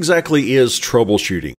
exactly is troubleshooting?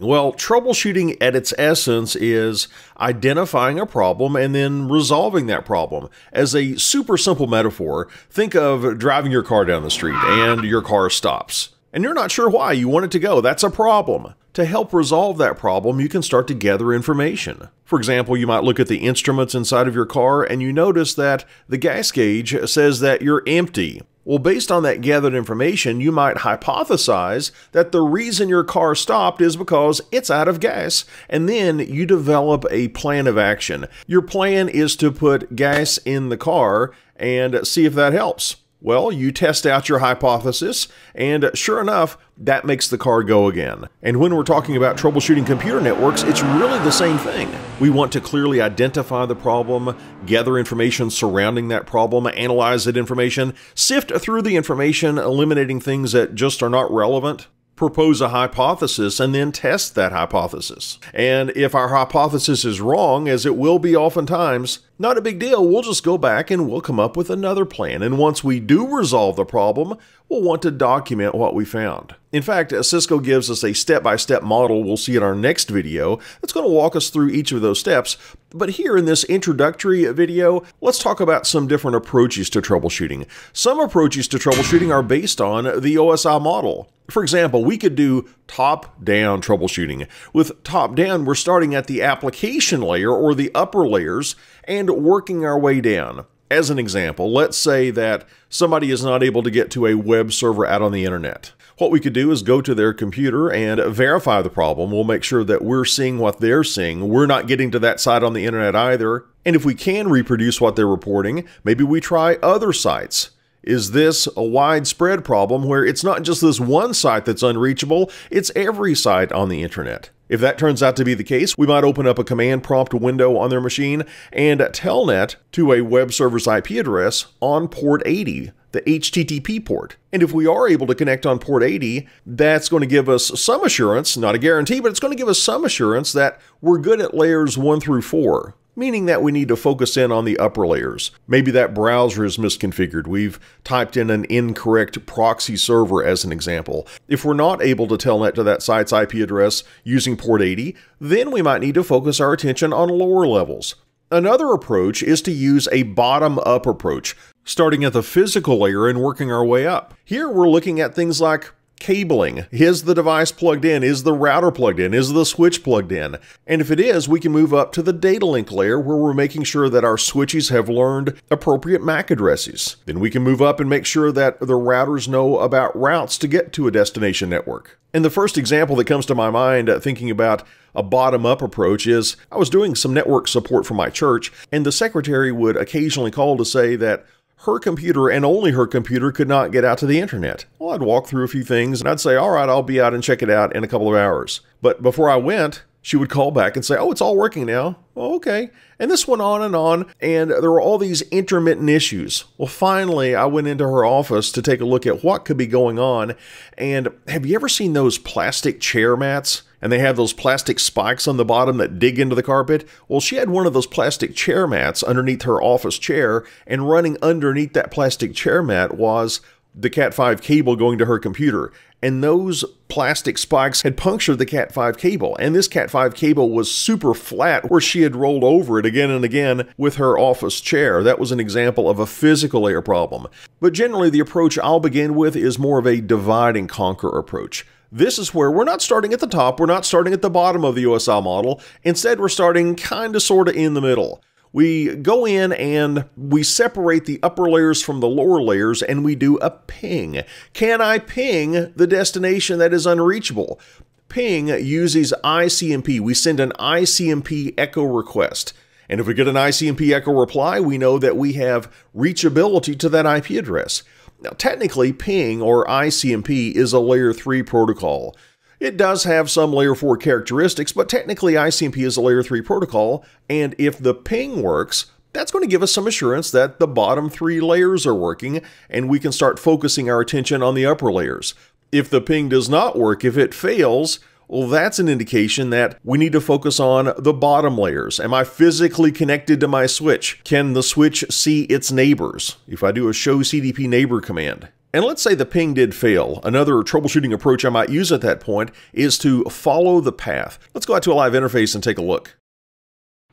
Well, troubleshooting at its essence is identifying a problem and then resolving that problem. As a super simple metaphor, think of driving your car down the street and your car stops. And you're not sure why you want it to go. That's a problem. To help resolve that problem, you can start to gather information. For example, you might look at the instruments inside of your car and you notice that the gas gauge says that you're empty. Well, based on that gathered information, you might hypothesize that the reason your car stopped is because it's out of gas. And then you develop a plan of action. Your plan is to put gas in the car and see if that helps. Well, you test out your hypothesis, and sure enough, that makes the car go again. And when we're talking about troubleshooting computer networks, it's really the same thing. We want to clearly identify the problem, gather information surrounding that problem, analyze that information, sift through the information, eliminating things that just are not relevant, propose a hypothesis and then test that hypothesis. And if our hypothesis is wrong, as it will be oftentimes, not a big deal. We'll just go back and we'll come up with another plan. And once we do resolve the problem, we'll want to document what we found. In fact, uh, Cisco gives us a step-by-step model we'll see in our next video that's going to walk us through each of those steps. But here in this introductory video, let's talk about some different approaches to troubleshooting. Some approaches to troubleshooting are based on the OSI model. For example, we could do top-down troubleshooting. With top-down, we're starting at the application layer or the upper layers and working our way down. As an example, let's say that somebody is not able to get to a web server out on the internet. What we could do is go to their computer and verify the problem. We'll make sure that we're seeing what they're seeing. We're not getting to that site on the internet either. And if we can reproduce what they're reporting, maybe we try other sites. Is this a widespread problem where it's not just this one site that's unreachable, it's every site on the internet? If that turns out to be the case, we might open up a command prompt window on their machine and telnet to a web server's IP address on port 80, the HTTP port. And if we are able to connect on port 80, that's going to give us some assurance, not a guarantee, but it's going to give us some assurance that we're good at layers 1 through 4 meaning that we need to focus in on the upper layers. Maybe that browser is misconfigured. We've typed in an incorrect proxy server as an example. If we're not able to telnet to that site's IP address using port 80, then we might need to focus our attention on lower levels. Another approach is to use a bottom-up approach, starting at the physical layer and working our way up. Here we're looking at things like cabling. Is the device plugged in? Is the router plugged in? Is the switch plugged in? And if it is, we can move up to the data link layer where we're making sure that our switches have learned appropriate MAC addresses. Then we can move up and make sure that the routers know about routes to get to a destination network. And the first example that comes to my mind uh, thinking about a bottom up approach is I was doing some network support for my church, and the secretary would occasionally call to say that her computer and only her computer could not get out to the internet. Well, I'd walk through a few things and I'd say, all right, I'll be out and check it out in a couple of hours. But before I went, she would call back and say, oh, it's all working now. Okay. And this went on and on, and there were all these intermittent issues. Well, finally, I went into her office to take a look at what could be going on. And have you ever seen those plastic chair mats? And they have those plastic spikes on the bottom that dig into the carpet. Well, she had one of those plastic chair mats underneath her office chair, and running underneath that plastic chair mat was the Cat5 cable going to her computer. And those plastic spikes had punctured the Cat5 cable. And this Cat5 cable was super flat where she had rolled over it again and again with her office chair. That was an example of a physical layer problem. But generally, the approach I'll begin with is more of a divide and conquer approach. This is where we're not starting at the top, we're not starting at the bottom of the OSI model. Instead, we're starting kind of sort of in the middle. We go in and we separate the upper layers from the lower layers and we do a ping. Can I ping the destination that is unreachable? Ping uses ICMP. We send an ICMP echo request. And if we get an ICMP echo reply, we know that we have reachability to that IP address. Now, technically, ping or ICMP is a layer 3 protocol. It does have some layer 4 characteristics, but technically ICMP is a layer 3 protocol, and if the ping works, that's going to give us some assurance that the bottom three layers are working, and we can start focusing our attention on the upper layers. If the ping does not work, if it fails, well, that's an indication that we need to focus on the bottom layers. Am I physically connected to my switch? Can the switch see its neighbors? If I do a show CDP neighbor command, And let's say the ping did fail. Another troubleshooting approach I might use at that point is to follow the path. Let's go out to a live interface and take a look.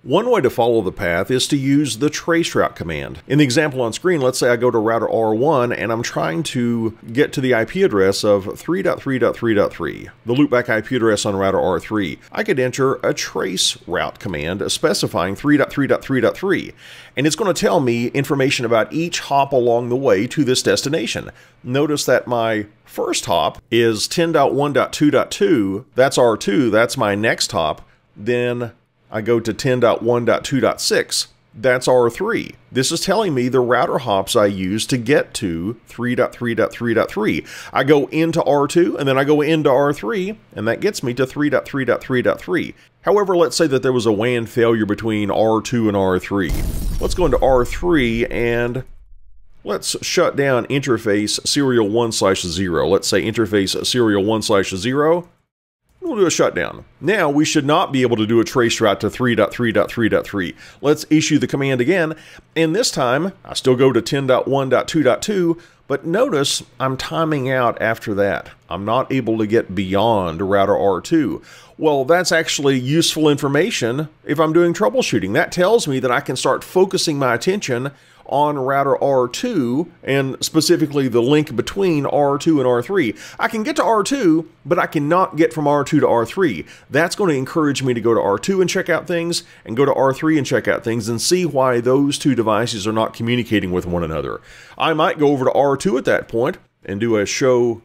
One way to follow the path is to use the traceroute command. In the example on screen, let's say I go to router R1 and I'm trying to get to the IP address of 3.3.3.3, the loopback IP address on router R3. I could enter a trace route command specifying 3.3.3.3, and it's going to tell me information about each hop along the way to this destination. Notice that my first hop is 10.1.2.2, that's R2, that's my next hop. Then I go to 10.1.2.6. That's R3. This is telling me the router hops I use to get to 3.3.3.3. I go into R2 and then I go into R3 and that gets me to 3.3.3.3. However, let's say that there was a WAN failure between R2 and R3. Let's go into R3 and let's shut down interface serial 1 slash 0. Let's say interface serial 1 slash 0 We'll do a shutdown. Now we should not be able to do a trace route to 3.3.3.3. Let's issue the command again, and this time I still go to 10.1.2.2, but notice I'm timing out after that. I'm not able to get beyond router R2. Well, that's actually useful information if I'm doing troubleshooting. That tells me that I can start focusing my attention on router R2 and specifically the link between R2 and R3. I can get to R2, but I cannot get from R2 to R3. That's going to encourage me to go to R2 and check out things and go to R3 and check out things and see why those two devices are not communicating with one another. I might go over to R2 at that point and do a show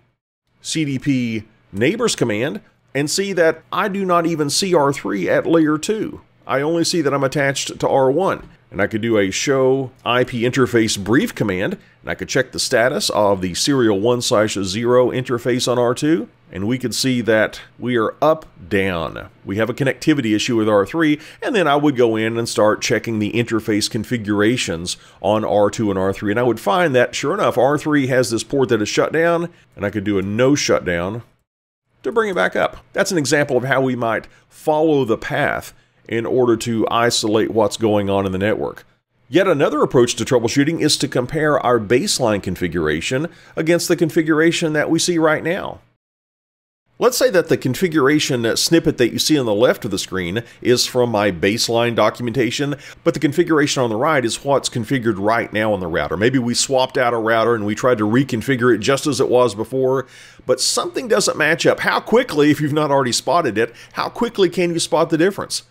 CDP neighbors command and see that I do not even see R3 at layer 2. I only see that I'm attached to R1 and I could do a show IP interface brief command, and I could check the status of the serial 1 slash 0 interface on R2, and we could see that we are up, down. We have a connectivity issue with R3, and then I would go in and start checking the interface configurations on R2 and R3, and I would find that, sure enough, R3 has this port that is shut down, and I could do a no shutdown to bring it back up. That's an example of how we might follow the path in order to isolate what's going on in the network. Yet another approach to troubleshooting is to compare our baseline configuration against the configuration that we see right now. Let's say that the configuration snippet that you see on the left of the screen is from my baseline documentation, but the configuration on the right is what's configured right now on the router. Maybe we swapped out a router and we tried to reconfigure it just as it was before, but something doesn't match up. How quickly, if you've not already spotted it, how quickly can you spot the difference?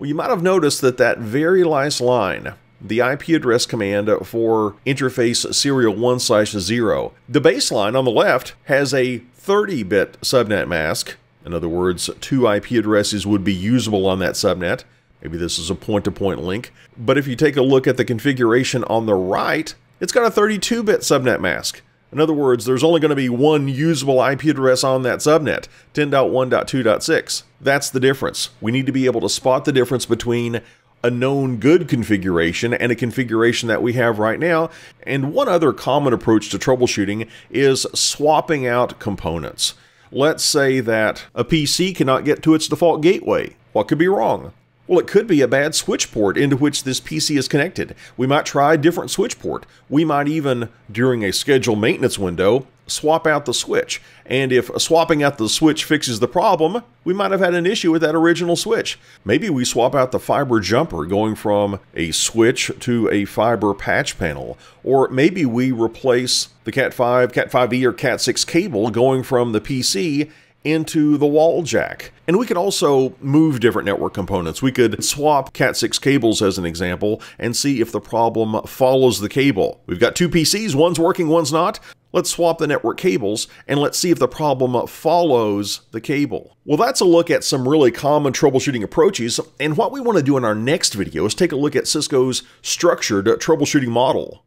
Well, you might have noticed that that very last line, the IP address command for interface serial 1 slash 0, the baseline on the left has a 30 bit subnet mask. In other words, two IP addresses would be usable on that subnet. Maybe this is a point to point link. But if you take a look at the configuration on the right, it's got a 32 bit subnet mask. In other words, there's only going to be one usable IP address on that subnet, 10.1.2.6. That's the difference. We need to be able to spot the difference between a known good configuration and a configuration that we have right now. And one other common approach to troubleshooting is swapping out components. Let's say that a PC cannot get to its default gateway. What could be wrong? Well, it could be a bad switch port into which this PC is connected. We might try a different switch port. We might even, during a scheduled maintenance window, swap out the switch. And if swapping out the switch fixes the problem, we might have had an issue with that original switch. Maybe we swap out the fiber jumper going from a switch to a fiber patch panel. Or maybe we replace the Cat5, Cat5e, or Cat6 cable going from the PC into the wall jack. And we could also move different network components. We could swap Cat6 cables as an example and see if the problem follows the cable. We've got two PCs, one's working, one's not. Let's swap the network cables and let's see if the problem follows the cable. Well, that's a look at some really common troubleshooting approaches. And what we want to do in our next video is take a look at Cisco's structured troubleshooting model.